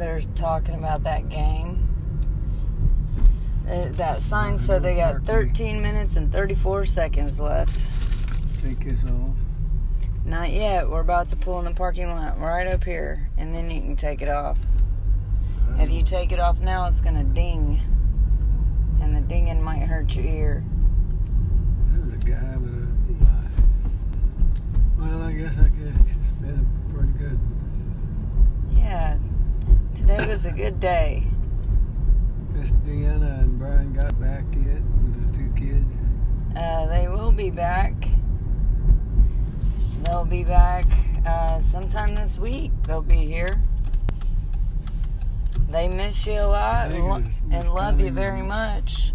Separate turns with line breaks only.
they're talking about that game. Uh, that sign said they got 13 minutes and 34 seconds left.
Take this off.
Not yet. We're about to pull in the parking lot right up here, and then you can take it off. If you take it off now, it's gonna ding, and the dinging might hurt your ear. Was a good day.
Miss Deanna and Brian got back yet with the two kids.
Uh, they will be back. They'll be back uh, sometime this week. They'll be here. They miss you a lot and, lo- and love you very much.